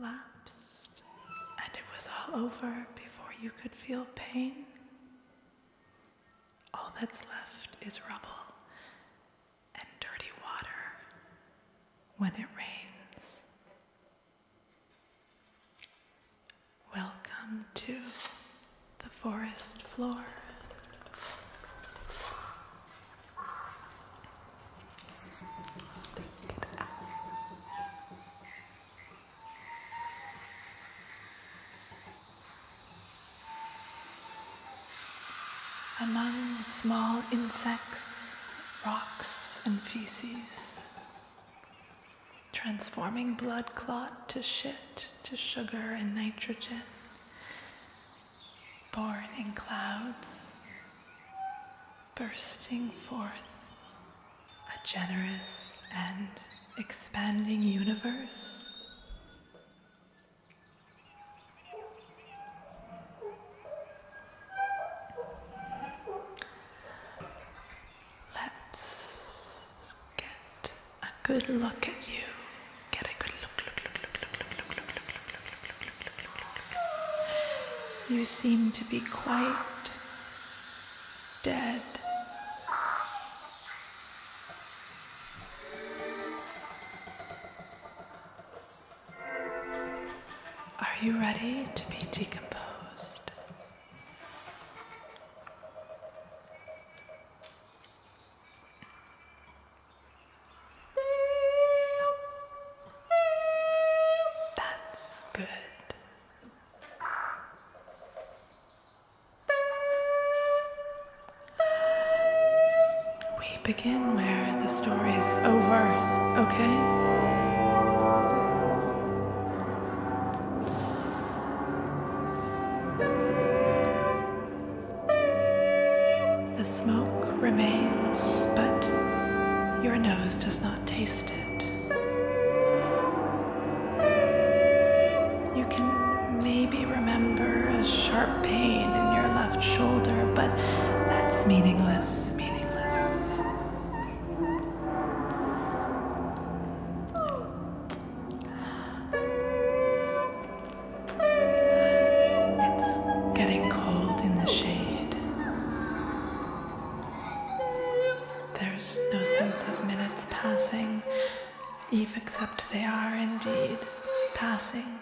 collapsed and it was all over before you could feel pain, all that's left is rubble and dirty water when it rains. Welcome to the forest floor. Small insects, rocks, and feces, transforming blood clot to shit, to sugar and nitrogen, born in clouds, bursting forth a generous and expanding universe. Good look at you. Get a good look, look, look, look, look, look, look, look, look, look, look, look, look, look. You seem to be quite dead. Are you ready to be decomposed? Begin where the story's over, okay? The smoke remains, but your nose does not taste it. Getting cold in the shade. There's no sense of minutes passing, Eve, except they are indeed passing.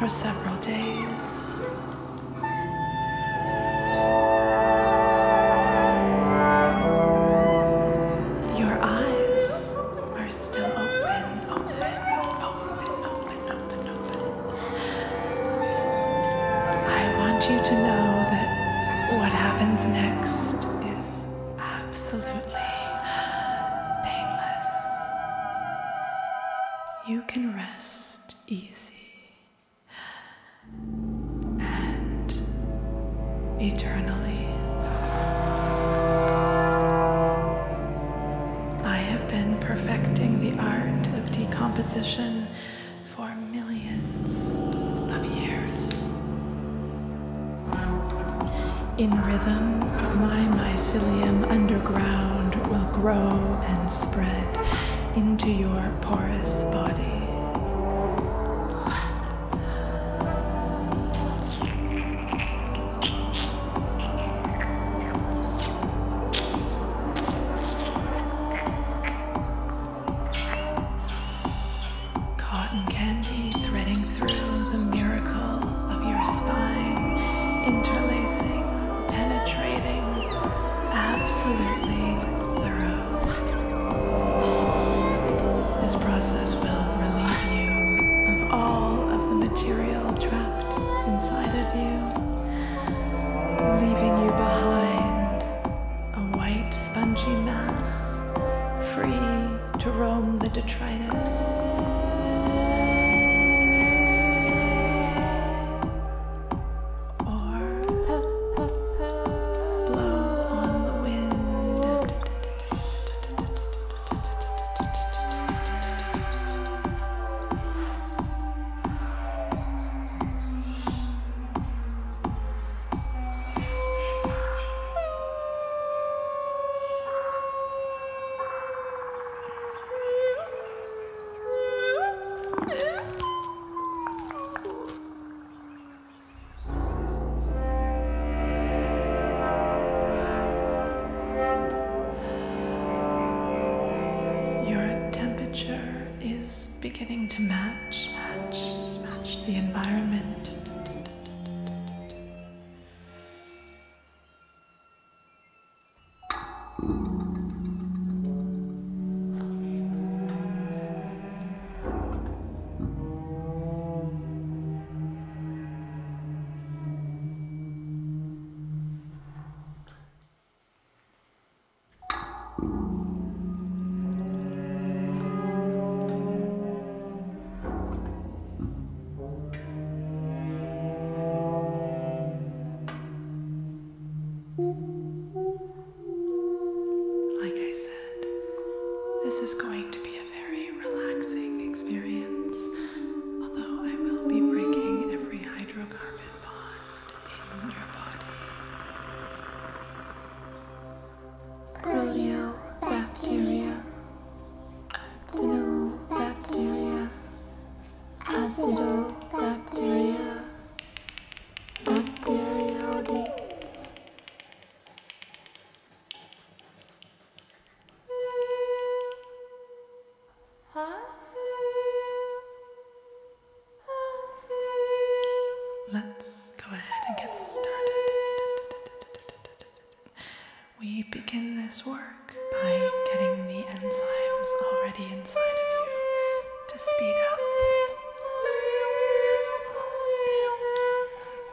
For several days, your eyes are still open, open, open, open, open, open. I want you to know that what happens next is absolutely painless. You can rest easy eternally. I have been perfecting the art of decomposition for millions of years. In rhythm, my mycelium underground will grow and spread into your porous body. This process will relieve you of all of the material trapped inside of you, leaving you behind is beginning to match, match, match the environment. begin this work by getting the enzymes already inside of you to speed up,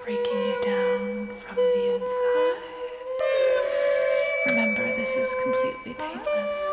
breaking you down from the inside. Remember, this is completely painless.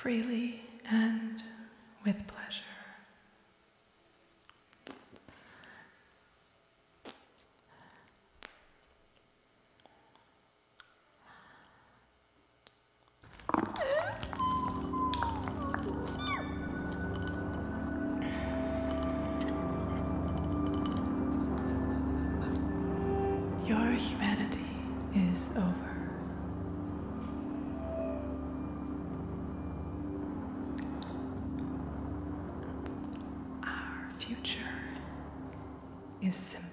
freely and with pleasure. future is simple.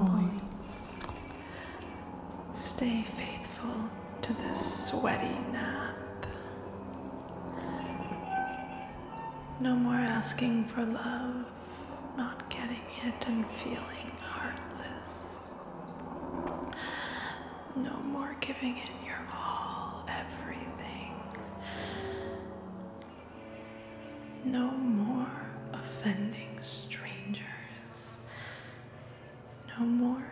points. Stay faithful to this sweaty nap. No more asking for love, not getting it, and feeling heartless. No more giving it your all. no more,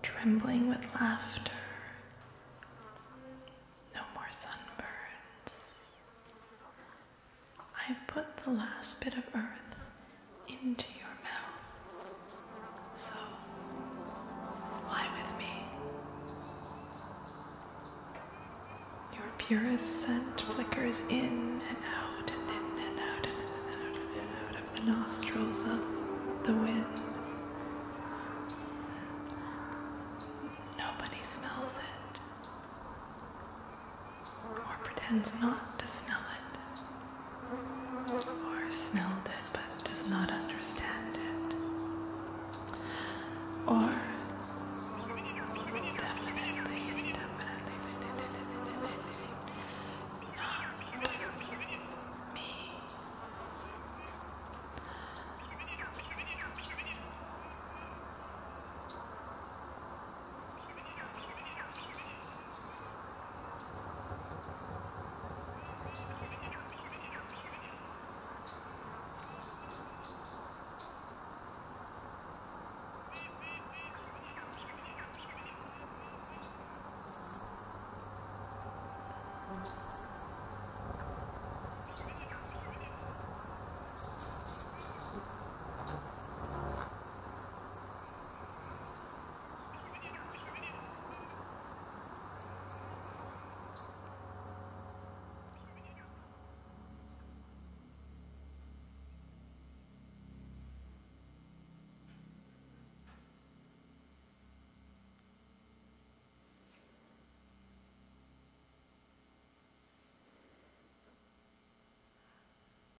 trembling with laughter. and not